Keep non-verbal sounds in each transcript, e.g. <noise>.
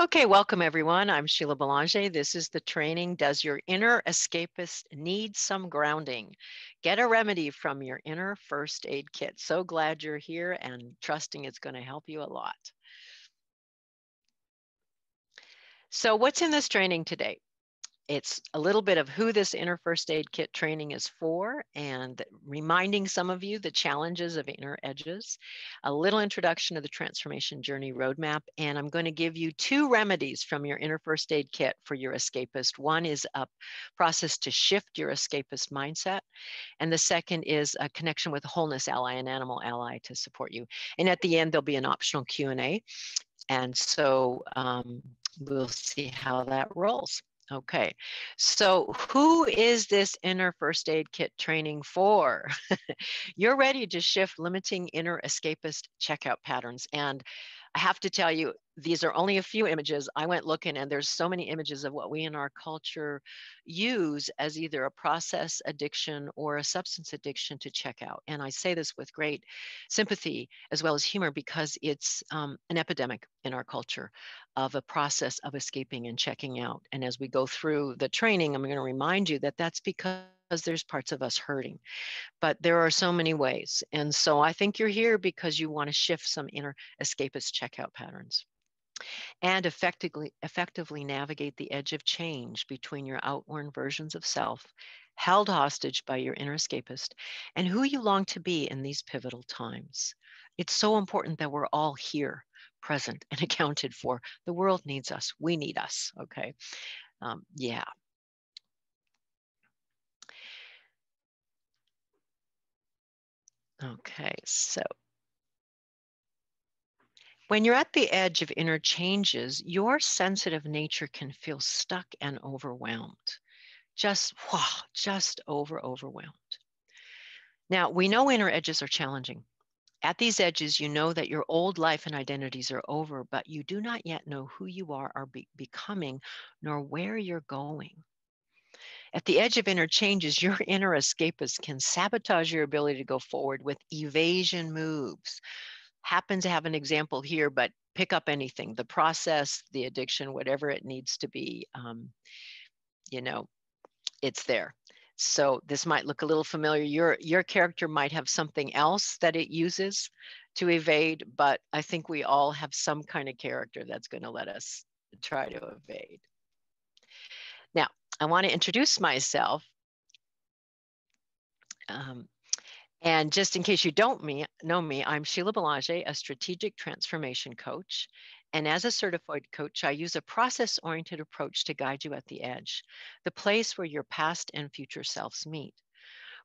Okay, welcome everyone. I'm Sheila Belanger. This is the training. Does your inner escapist need some grounding? Get a remedy from your inner first aid kit. So glad you're here and trusting it's going to help you a lot. So, what's in this training today? It's a little bit of who this inner first aid kit training is for and reminding some of you the challenges of inner edges, a little introduction to the transformation journey roadmap, and I'm going to give you two remedies from your inner first aid kit for your escapist. One is a process to shift your escapist mindset, and the second is a connection with wholeness ally, an animal ally to support you. And at the end, there'll be an optional Q&A. And so um, we'll see how that rolls. Okay, so who is this inner first aid kit training for? <laughs> You're ready to shift limiting inner escapist checkout patterns. And I have to tell you, these are only a few images. I went looking and there's so many images of what we in our culture use as either a process addiction or a substance addiction to check out. And I say this with great sympathy as well as humor because it's um, an epidemic in our culture of a process of escaping and checking out. And as we go through the training, I'm going to remind you that that's because there's parts of us hurting but there are so many ways and so i think you're here because you want to shift some inner escapist checkout patterns and effectively, effectively navigate the edge of change between your outworn versions of self, held hostage by your inner escapist, and who you long to be in these pivotal times. It's so important that we're all here, present, and <laughs> accounted for. The world needs us. We need us. Okay. Um, yeah. Okay, so when you're at the edge of inner changes, your sensitive nature can feel stuck and overwhelmed. Just, wow, just over overwhelmed. Now, we know inner edges are challenging. At these edges, you know that your old life and identities are over, but you do not yet know who you are or be becoming, nor where you're going. At the edge of interchanges, your <laughs> inner escapist can sabotage your ability to go forward with evasion moves happen to have an example here, but pick up anything, the process, the addiction, whatever it needs to be, um, you know, it's there. So this might look a little familiar. Your, your character might have something else that it uses to evade, but I think we all have some kind of character that's going to let us try to evade. Now, I want to introduce myself. Um, and just in case you don't me, know me, I'm Sheila Belanger, a strategic transformation coach. And as a certified coach, I use a process oriented approach to guide you at the edge, the place where your past and future selves meet.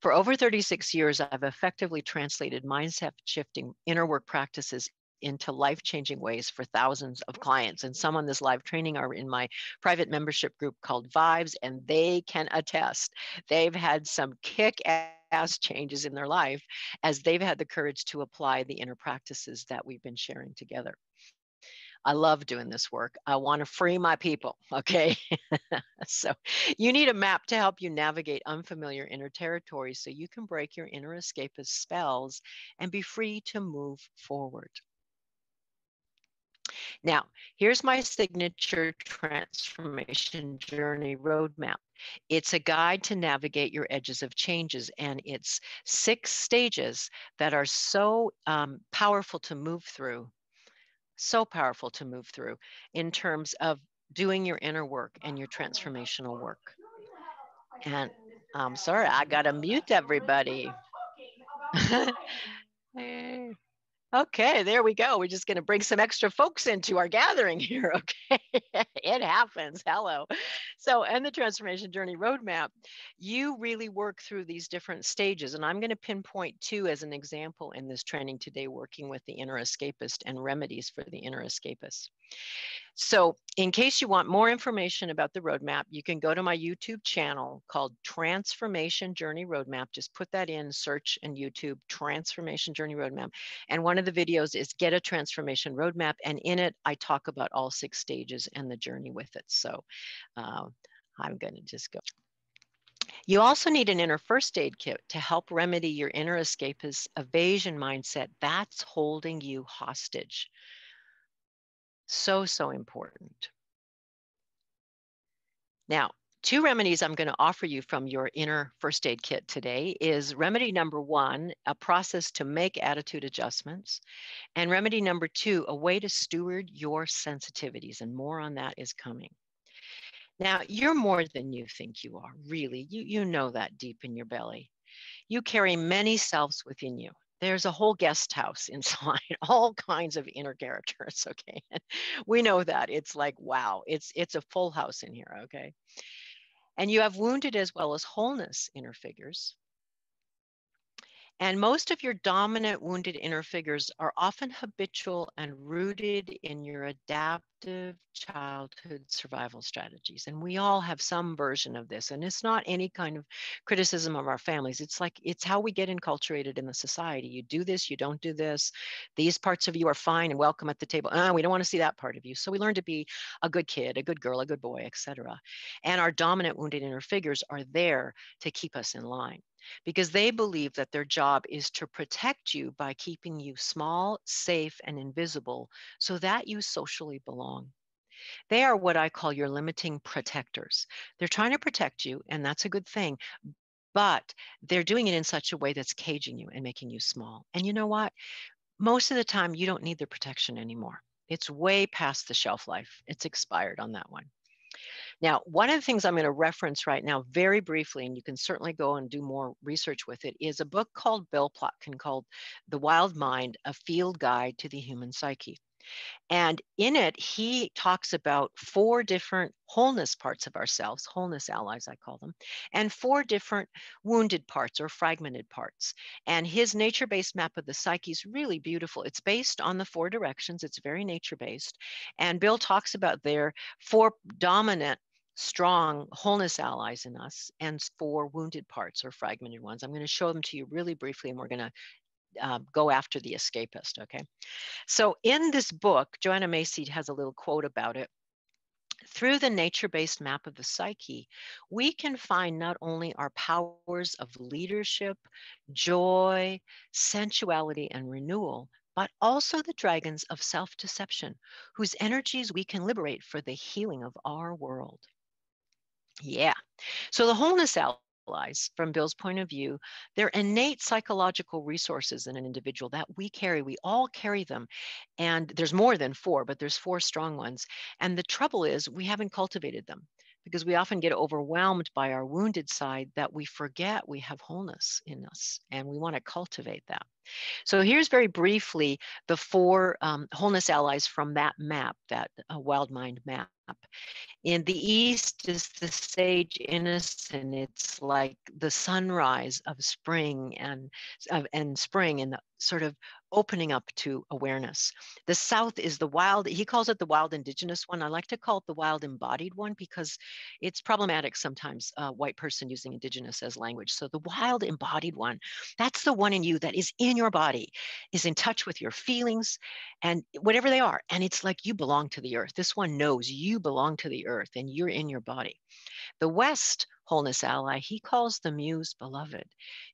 For over 36 years, I've effectively translated mindset shifting inner work practices into life changing ways for thousands of clients. And some on this live training are in my private membership group called Vibes, and they can attest they've had some kick ass changes in their life as they've had the courage to apply the inner practices that we've been sharing together. I love doing this work. I want to free my people. <laughs> Okay. so you need a map to help you navigate unfamiliar inner territory so you can break your inner escapist spells and be free to move forward. Now, here's my signature transformation journey roadmap. It's a guide to navigate your edges of changes, and it's six stages that are so um, powerful to move through, so powerful to move through in terms of doing your inner work and your transformational work. And I'm sorry, I got to mute everybody. <laughs> Okay, there we go. We're just going to bring some extra folks into our gathering <laughs> here. Okay, it happens. Hello. So, and the transformation journey roadmap, you really work through these different stages. And I'm going to pinpoint two as an example in this training today, working with the inner escapist and remedies for the inner escapist. So, in case you want more information about the roadmap, you can go to my YouTube channel called Transformation Journey Roadmap. Just put that in, search in YouTube, Transformation Journey Roadmap. And one of the videos is Get a Transformation Roadmap. And in it, I talk about all six stages and the journey with it. So, uh, I'm going to just go. You also need an inner first aid kit to help remedy your inner escapist evasion mindset that's holding you hostage. So, so important. Now, two remedies I'm going to offer you from your inner first aid kit today is remedy number one, a process to make attitude adjustments, and remedy number two, a way to steward your sensitivities. And more on that is coming. Now, you're more than you think you are, really. You, you know that deep in your belly. You carry many selves within you. There's a whole guest house inside, <laughs> all kinds of inner characters, okay? <laughs> we know that. It's like, wow, it's it's a full house in here, okay? And you have wounded as well as wholeness inner figures. And most of your dominant wounded inner figures are often habitual and rooted in your adaptive childhood survival strategies. And we all have some version of this. And it's not any kind of criticism of our families. It's like it's how we get enculturated in the society. You do this, you don't do this. These parts of you are fine and welcome at the table. Ah, we don't want to see that part of you. So we learn to be a good kid, a good girl, a good boy, etc. And our dominant wounded inner figures are there to keep us in line because they believe that their job is to protect you by keeping you small, safe, and invisible so that you socially belong. They are what I call your limiting protectors. They're trying to protect you, and that's a good thing, but they're doing it in such a way that's caging you and making you small. And you know what? Most of the time, you don't need their protection anymore. It's way past the shelf life, it's expired on that one. Now, one of the things I'm going to reference right now, very briefly, and you can certainly go and do more research with it, is a book called Bill Plotkin called The Wild Mind A Field Guide to the Human Psyche. And in it, he talks about four different wholeness parts of ourselves, wholeness allies, I call them, and four different wounded parts or fragmented parts. And his nature based map of the psyche is really beautiful. It's based on the four directions, it's very nature based. And Bill talks about their four dominant strong wholeness allies in us and four wounded parts or fragmented ones. I'm going to show them to you really briefly and we're going to uh, go after the escapist, okay? So in this book, Joanna Macy has a little quote about it. Through the nature based map of the psyche, we can find not only our powers of leadership, joy, sensuality, and renewal, but also the dragons of self deception, whose energies we can liberate for the healing of our world. Yeah. So the wholeness allies, from Bill's point of view, they're innate psychological resources in an individual that we carry. We all carry them. And there's more than four, but there's four strong ones. And the trouble is we haven't cultivated them because we often get overwhelmed by our wounded side that we forget we have wholeness in us and we want to cultivate that. So here's very briefly the four um, wholeness allies from that map, that uh, wild mind map. In the east is the sage innocent. It's like the sunrise of spring and, uh, and spring and the sort of opening up to awareness. The South is the wild, he calls it the wild indigenous one. I like to call it the wild embodied one because it's problematic sometimes, a white person using indigenous as language. So the wild embodied one, that's the one in you that is in your body, is in touch with your feelings and whatever they are. And it's like you belong to the earth. This one knows you belong to the earth and you're in your body. The West wholeness ally, he calls the muse beloved.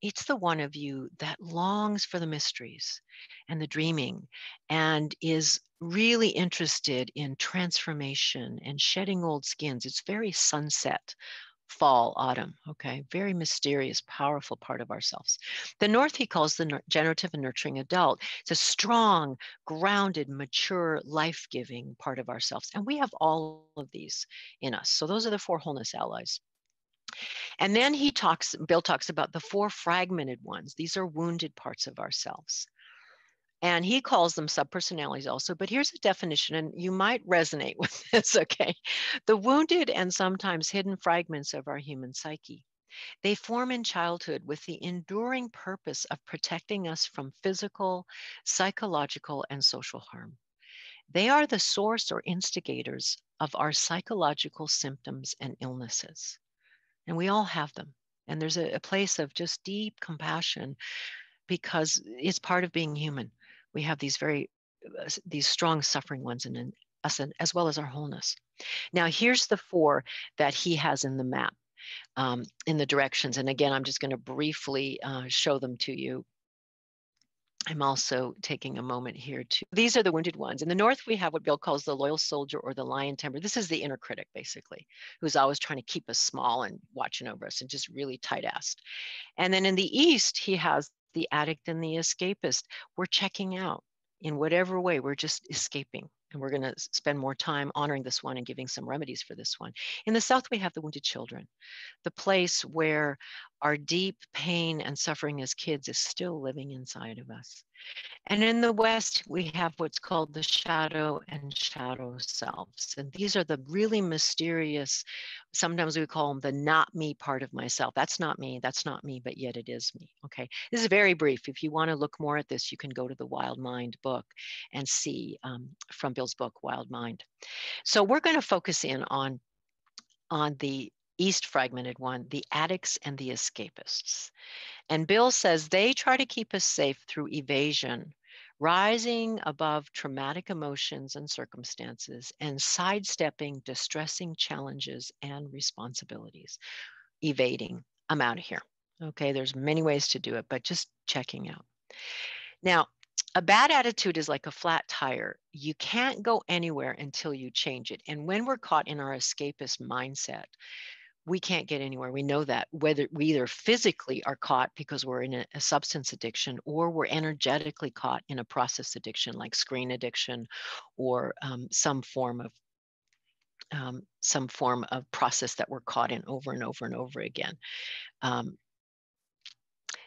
It's the one of you that longs for the mysteries and the dreaming and is really interested in transformation and shedding old skins. It's very sunset fall, autumn. Okay, very mysterious, powerful part of ourselves. The North, he calls the generative and nurturing adult. It's a strong, grounded, mature, life giving part of ourselves. And we have all of these in us. So those are the four wholeness allies. And then he talks, Bill talks about the four fragmented ones. These are wounded parts of ourselves. And he calls them subpersonalities also. But here's a definition, and you might resonate <laughs> with this, okay? The wounded and sometimes hidden fragments of our human psyche. They form in childhood with the enduring purpose of protecting us from physical, psychological, and social harm. They are the source or instigators of our psychological symptoms and illnesses and we all have them and there's a, a, place of just deep compassion because it's part of being human we have these very uh, these strong suffering ones in us and, as well as our wholeness now here's the four that he has in the map um, in the directions and again i'm just going to briefly uh, show them to you I'm also taking a moment here to, these are the wounded ones. In the North, we have what Bill calls the loyal soldier or the lion tamer. This is the inner critic, basically, who's always trying to keep us small and watching over us and just really tight assed. And then in the East, he has the addict and the escapist. We're checking out in whatever way, we're just escaping. And we're going to spend more time honoring this one and giving some remedies for this one. In the South, we have the wounded children, the place where our deep pain and suffering as kids is still living inside of us. And in the West, we have what's called the shadow and shadow selves. And these are the really mysterious, sometimes we call them the not me part of myself. That's not me, that's not me, but yet it is me. Okay. This is very brief. If you want to look more at this, you can go to the Wild Mind book and see um, from Bill's book, Wild Mind. So we're going to focus in on, on the East fragmented one, the addicts and the escapists. And Bill says they try to keep us safe through evasion, rising above traumatic emotions and circumstances, and sidestepping distressing challenges and responsibilities. Evading, I'm out of here. Okay, there's many ways to do it, but just checking out. Now, a bad attitude is like a flat tire. You can't go anywhere until you change it. And when we're caught in our escapist mindset, we can't get anywhere. We know that whether we either physically are caught because we're in a, a, substance addiction or we're energetically caught in a process addiction like screen addiction or um, some form of um, some form of process that we're caught in over and over and over again. Um,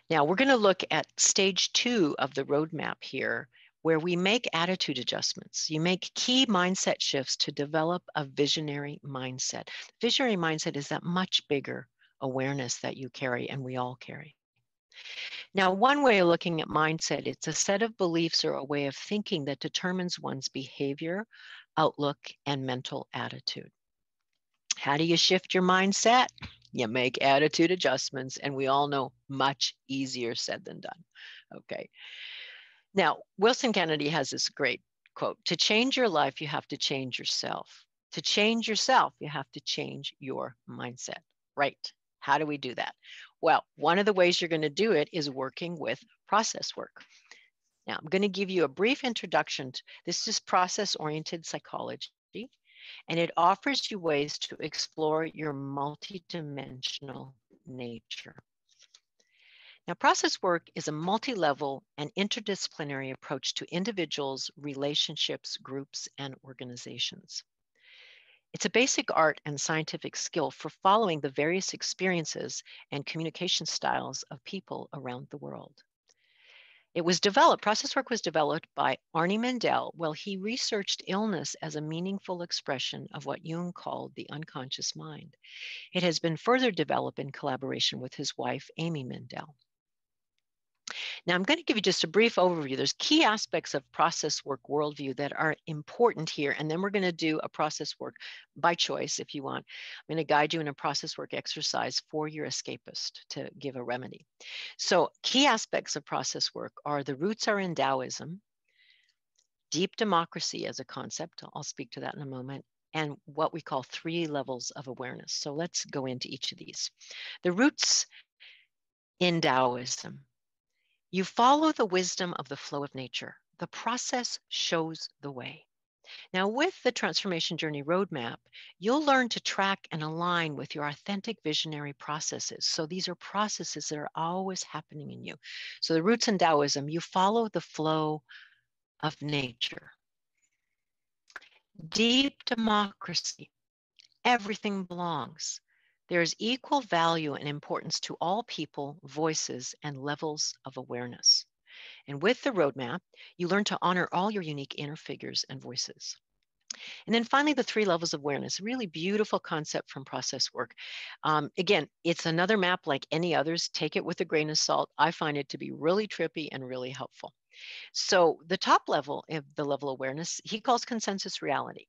now we're going to look at stage two of the roadmap here where we make attitude adjustments. You make key mindset shifts to develop a visionary mindset. Visionary mindset is that much bigger awareness that you carry and we all carry. Now, one way of looking at mindset, it's a set of beliefs or a way of thinking that determines one's behavior, outlook, and mental attitude. How do you shift your mindset? You make attitude adjustments, and we all know much easier said than done. Okay. Now, Wilson Kanadi has this great quote To change your life, you have to change yourself. To change yourself, you have to change your mindset. Right. How do we do that? Well, one of the ways you're going to do it is working with process work. Now, I'm going to give you a brief introduction. To, this is process oriented psychology, and it offers you ways to explore your multidimensional nature. Now, process work is a multi-level and interdisciplinary approach to individuals, relationships, groups, and organizations. It's a basic art and scientific skill for following the various experiences and communication styles of people around the world. It was developed, process work was developed by Arnie Mindell while he researched illness as a meaningful expression of what Jung called the unconscious mind. It has been further developed in collaboration with his wife, Amy Mindell. Now, I'm going to give you just a brief overview. There's key aspects of process work worldview that are important here, and then we're going to do a process work by choice if you want. I'm going to guide you in a process work exercise for your escapist to give a remedy. So, key aspects of process work are the roots are in Taoism, deep democracy as a concept. I'll speak to that in a moment and what we call three levels of awareness. So let's go into each of these. The roots in Taoism you follow the wisdom of the flow of nature. The process shows the way. Now, with the Transformation Journey Roadmap, you'll learn to track and align with your authentic visionary processes. So, these are processes that are always happening in you. So, the roots in Taoism, you follow the flow of nature. Deep democracy, everything belongs. There is equal value and importance to all people, voices, and levels of awareness. And with the roadmap, you learn to honor all your unique inner figures and voices. And then finally, the three levels of awareness, really beautiful concept from process work. Um, again, it's another map like any others. Take it with a grain of salt. I find it to be really trippy and really helpful. So the top level of the level awareness, he calls consensus reality.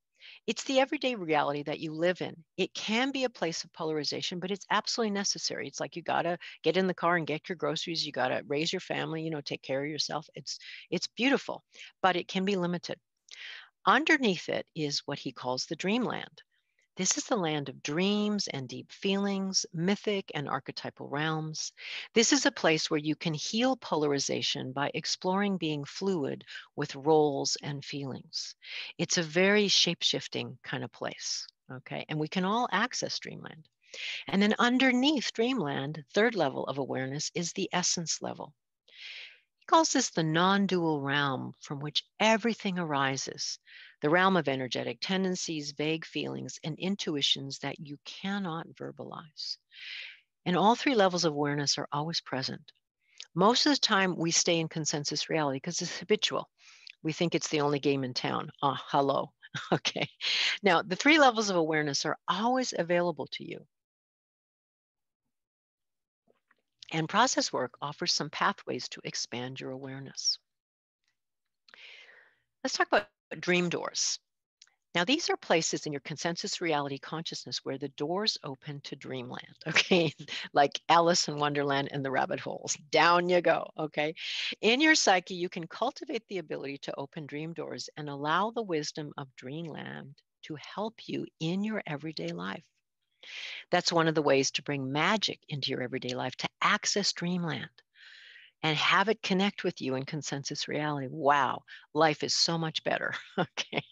It's the everyday reality that you live in. It can be a place of polarization, but it's absolutely necessary. It's like you got to get in the car and get your groceries. You got to raise your family, you know, take care of yourself. It's it's beautiful, but it can be limited. Underneath it is what he calls the dreamland. This is the land of dreams and deep feelings, mythic and archetypal realms. This is a place where you can heal polarization by exploring being fluid with roles and feelings. It's a very shape shifting kind of place. Okay. And we can all access dreamland. And then underneath dreamland, third level of awareness is the essence level. Calls this the non dual realm from which everything arises the realm of energetic tendencies, vague feelings, and intuitions that you cannot verbalize. And all three levels of awareness are always present. Most of the time, we stay in consensus reality because it's habitual. We think it's the only game in town. Ah, hello. <laughs> Okay. Now, the three levels of awareness are always available to you. And process work offers some pathways to expand your awareness. Let's talk about dream doors. Now, these are places in your consensus reality consciousness where the doors open to dreamland, <laughs> okay? like Alice in Wonderland and the rabbit holes. Down you go, okay? In your psyche, you can cultivate the ability to open dream doors and allow the wisdom of dreamland to help you in your everyday life. That's one of the ways to bring magic into your everyday life, to access dreamland and have it connect with you in consensus reality. Wow, life is so much better. <laughs> okay.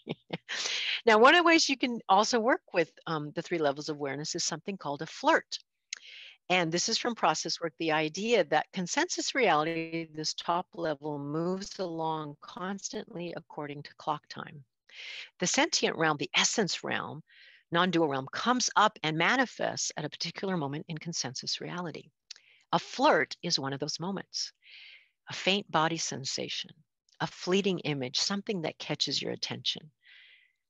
now, one of the ways you can also work with um, the three levels of awareness is something called a flirt. And this is from process work the idea that consensus reality, this top level, moves along constantly according to clock time. The sentient realm, the essence realm, non dual realm, comes up and manifests at a particular moment in consensus reality. A flirt is one of those moments. A faint body sensation, a fleeting image, something that catches your attention.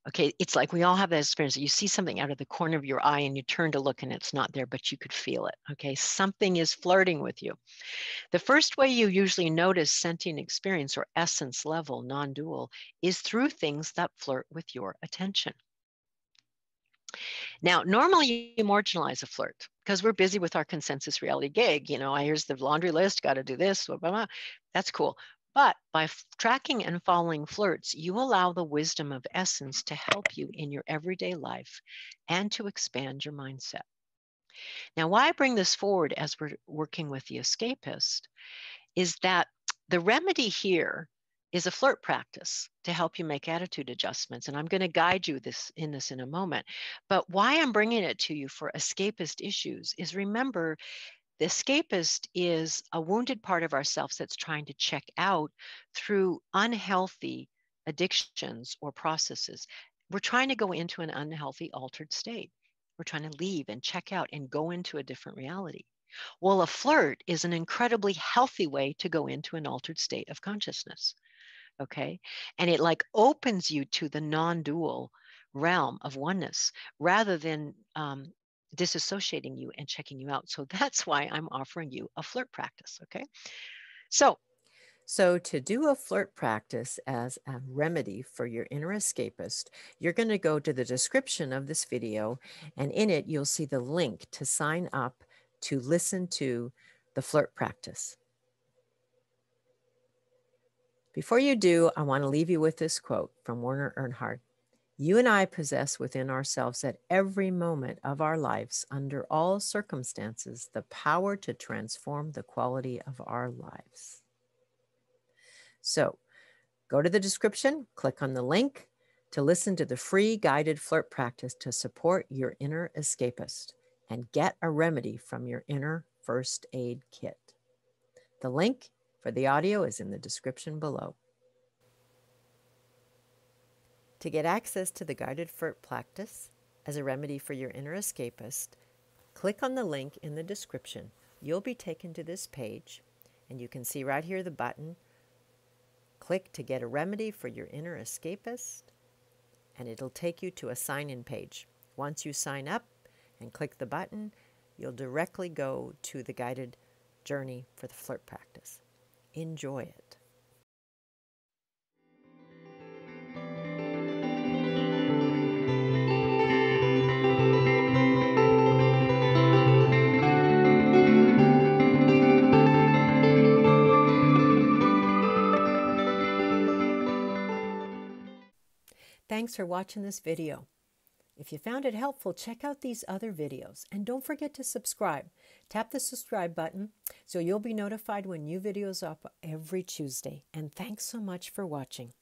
Okay, it's like we all have that experience. You see something out of the corner of your eye and you turn to look and it's not there, but you could feel it. Okay, something is flirting with you. The first way you usually notice sentient experience or essence level, non dual, is through things that flirt with your attention. Now, normally you marginalize a flirt because we're busy with our consensus reality gig. You know, here's the laundry list, got to do this, blah, blah, blah. that's cool. But by tracking and following flirts, you allow the wisdom of essence to help you in your everyday life and to expand your mindset. Now, why I bring this forward as we're working with the escapist is that the remedy here is a flirt practice to help you make attitude adjustments. And I'm going to guide you this in this in a moment. But why I'm bringing it to you for escapist issues is remember the escapist is a wounded part of ourselves that's trying to check out through unhealthy addictions or processes. We're trying to go into an unhealthy, altered state. We're trying to leave and check out and go into a different reality. Well, a flirt is an incredibly healthy way to go into an altered state of consciousness okay? And it like opens you to the non-dual realm of oneness rather than um, disassociating you and checking you out. So that's why i'm offering you a flirt practice okay? So so, to do a flirt practice as a remedy for your inner escapist, you're going to go to the description of this video, and in it, you'll see the link to sign up to listen to the flirt practice. Before you do, I want to leave you with this quote from Werner Erhard. You and I possess within ourselves at every moment of our lives, under all circumstances, the power to transform the quality of our lives. So go to the description, click on the link to listen to the free guided flirt practice to support your inner escapist and get a remedy from your inner first aid kit. The link for the audio is in the description below. To get access to the guided flirt practice as a remedy for your inner escapist, click on the link in the description. You'll be taken to this page, and you can see right here the button. Click to get a remedy for your inner escapist, and it'll take you to a sign in page. Once you sign up and click the button, you'll directly go to the guided journey for the flirt practice. Enjoy it. Thanks for watching this video. If you found it helpful, check out these other videos and don't forget to subscribe. Tap the subscribe button so you'll be notified when new videos up every Tuesday. And thanks so much for watching.